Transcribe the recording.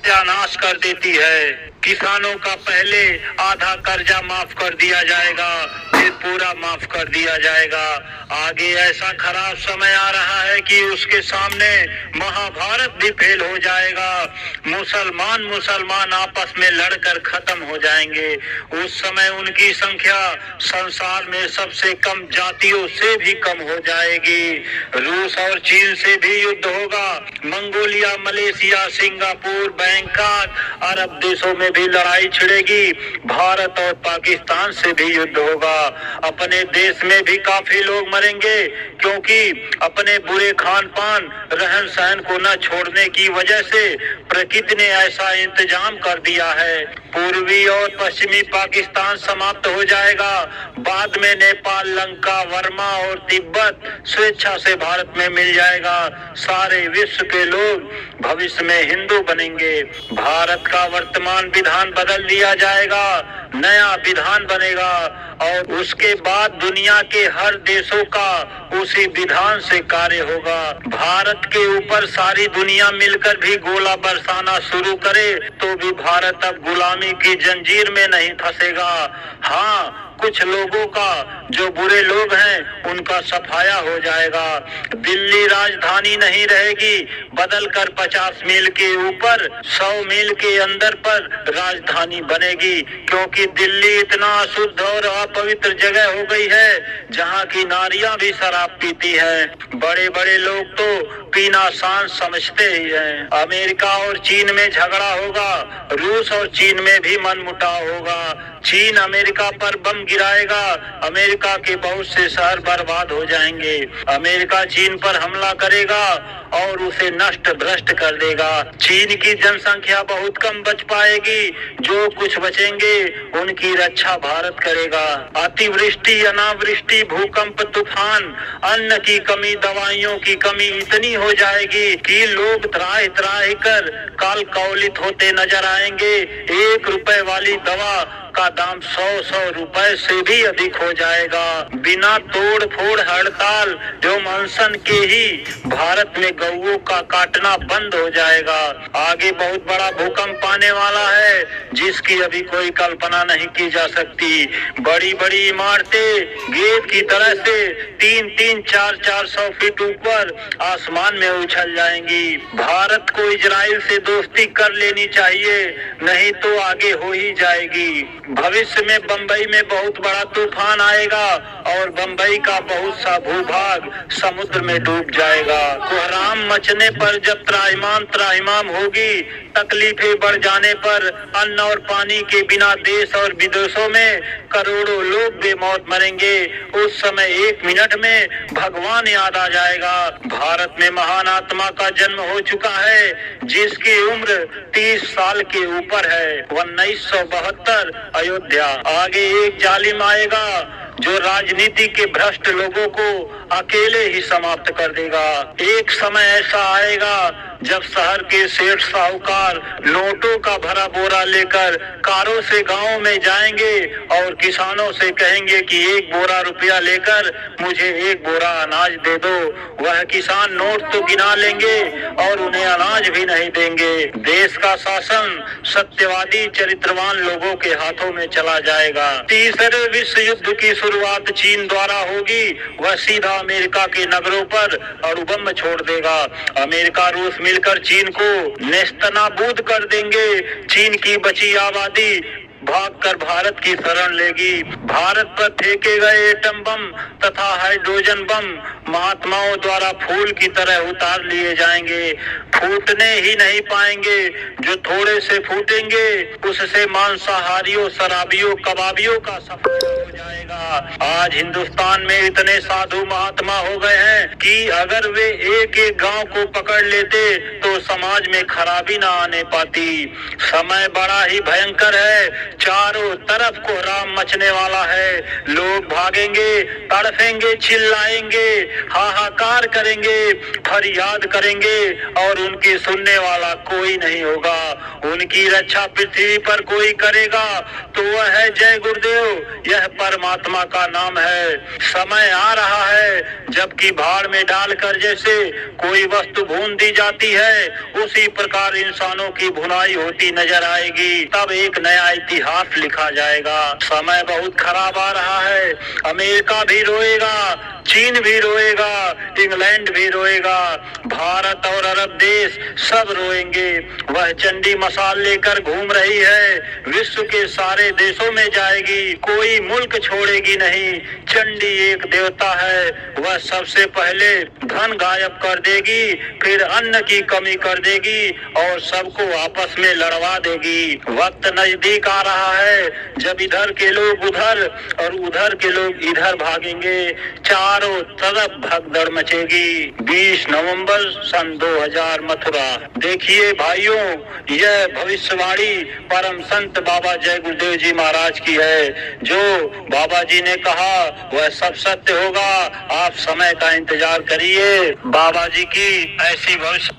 सत्यानाश कर देती है। किसानों का पहले आधा कर्जा माफ़ कर दिया जाएगा। फिर पूरा माफ़ कर दिया जाएगा। आगे ऐसा खराब समय आ रहा है कि उसके सामने महाभारत भी फेल हो जाएगा। मुसलमान मुसलमान आपस में लड़कर खत्म हो जाएँगे। उस समय उनकी संख्या संसार में सबसे कम जातियों से भी कम हो जाएगी। रूस और चीन से भी युद्ध होगा। मंगोलिया, मलेशिया, सिंगापुर, बैंकॉक, अरब देशों में भी लड़ाई छिड़ेगी। भारत और पाकिस्तान से भी युद्ध होगा। अपने देश में भी काफ़ी लोग मरेंगे, क्योंकि अपने बुरे खान पान रहन सहन को न छोड़ने की वजह से प्रकृति ने ऐसा इंतज़ाम कर दिया है। पूर्वी और पश्चिमी पाकिस्तान समाप्त हो जाएगा। बाद में नेपाल, लंका, वर्मा और तिब्बत स्वेच्छा से भारत में मिल जाएगा। सारे विश्व के लोग भविष्य में हिंदू बनेंगे। भारत का वर्तमान विधान बदल दिया जाएगा, नया विधान बनेगा और उसके बाद दुनिया के हर देशों का उसी विधान से कार्य होगा। भारत के ऊपर सारी दुनिया मिलकर भी गोला बरसाना शुरू करे तो भी भारत अब गुलामी की जंजीर में नहीं फंसेगा। हाँ कुछ लोगों का, जो बुरे लोग हैं, उनका सफाया हो जाएगा। दिल्ली राजधानी नहीं रहेगी। बदल कर पचास मील के ऊपर, सौ मील के अंदर पर राजधानी बनेगी। क्योंकि दिल्ली इतना अशुद्ध और अपवित्र जगह हो गई है, जहाँ की नारियाँ भी शराब पीती हैं। बड़े बड़े लोग तो पीना शान समझते ही हैं। अमेरिका और चीन में झगड़ा होगा, रूस और चीन में भी मन मुटाव होगा। चीन अमेरिका पर बम गिराएगा, अमेरिका के बहुत से शहर बर्बाद हो जाएँगे। अमेरिका चीन पर हमला करेगा और उसे नष्ट भ्रष्ट कर देगा। चीन की जनसंख्या बहुत कम बच पाएगी। जो कुछ बचेंगे, उनकी रक्षा भारत करेगा। अतिवृष्टि, अनावृष्टि, भूकंप, तूफ़ान, अन्न की कमी, दवाइयों की कमी, इतनी हो जाएगी कि लोग त्राह त्राह कर काल कौलित होते नज़र आएँगे। एक रुपए वाली दवा का दाम सौ सौ रुपए से भी अधिक हो जाएगा। बिना तोड़ फोड़ हड़ताल, जो अनशन के ही भारत में गऊ का काटना बंद हो जाएगा। आगे बहुत बड़ा भूकंप आने वाला है, जिसकी अभी कोई कल्पना नहीं की जा सकती। बड़ी बड़ी इमारतें, गेट की तरह से तीन तीन, चार चार सौ फीट ऊपर आसमान में उछल जाएँगी। भारत को इजराइल से दोस्ती कर लेनी चाहिए, नहीं तो आगे हो ही जाएगी। भविष्य में बंबई में बहुत बड़ा तूफ़ान आएगा। और बम्बई का बहुत सा भूभाग समुद्र में डूब जाएगा। कोहराम मचने पर जब त्राहिमाम त्राहिमाम होगी, तकलीफें बढ़ जाने पर अन्न और पानी के बिना देश और विदेशों में करोड़ों लोग बेमौत मरेंगे। उस समय एक मिनट में भगवान याद आ जाएगा। भारत में महान आत्मा का जन्म हो चुका है, जिसकी उम्र तीस साल के ऊपर है। उन्नीस सौ बहत्तर, अयोध्या। आगे एक जालिम आएगा जो राजनीति के भ्रष्ट लोगों को अकेले ही समाप्त कर देगा। एक समय ऐसा आएगा जब शहर के सेठ साहूकार नोटों का भरा बोरा लेकर कारों से गाँव में जाएँगे और किसानों से कहेंगे कि एक बोरा रुपया लेकर मुझे एक बोरा अनाज दे दो, वह किसान नोट तो गिना लेंगे और उन्हें अनाज भी नहीं देंगे। देश का शासन सत्यवादी, चरित्रवान लोगों के हाथों में चला जाएगा। तीसरे विश्व युद्ध की शुरुआत चीन द्वारा होगी। वह सीधा अमेरिका के नगरों पर अणुबम छोड़ देगा। अमेरिका रूस मिलकर चीन को नेस्तनाबूद कर देंगे। चीन की बची आबादी भागकर भारत की शरण लेगी। भारत पर फेंके गए एटम बम तथा हाइड्रोजन बम महात्माओं द्वारा फूल की तरह उतार लिए जाएँगे। फूटने ही नहीं पाएँगे। जो थोड़े से फूटेंगे, उससे मांसाहारियों, शराबियों, कबाबियों का सफ़र हो जाएगा। आज हिंदुस्तान में इतने साधु महात्मा हो गए हैं कि अगर वे एक एक गाँव को पकड़ लेते तो समाज में खराबी ना आने पाती। समय बड़ा ही भयंकर है। चारों तरफ़ कोहराम मचने वाला है। लोग भागेंगे, तड़फेंगे, चिल्लाएँगे, हाहाकार करेंगे, फरियाद करेंगे और उनकी सुनने वाला कोई नहीं होगा। उनकी रक्षा पृथ्वी पर कोई करेगा। तो वह है जय गुरुदेव, यह परमात्मा का नाम है। समय आ रहा है, जबकि भाड़ में डालकर जैसे कोई वस्तु भून दी जाती है, उसी प्रकार इंसानों की भुनाई होती नज़र आएगी। तब एक नया इतिहास लिखा जाएगा। समय बहुत खराब आ रहा है। अमेरिका भी रोएगा। चीन भी रोएगा, इंग्लैंड भी रोएगा, भारत और अरब देश सब रोएँगे। वह चंडी मसाल लेकर घूम रही है, विश्व के सारे देशों में जाएगी, कोई मुल्क छोड़ेगी नहीं। चंडी एक देवता है, वह सबसे पहले धन गायब कर देगी, फिर अन्न की कमी कर देगी और सबको आपस में लड़वा देगी। वक्त नज़दीक आ रहा है, जब इधर के लोग उधर और उधर के लोग इधर भागेंगे। चारों तरफ़ भगदड़ मचेगी। 20 नवंबर सन 2000 मथुरा। देखिए भाइयों, यह भविष्यवाणी परम संत बाबा जय गुरुदेव जी महाराज की है। जो बाबा जी ने कहा, वह सब सत्य होगा। आप समय का इंतज़ार करिए। बाबा जी की ऐसी भविष्य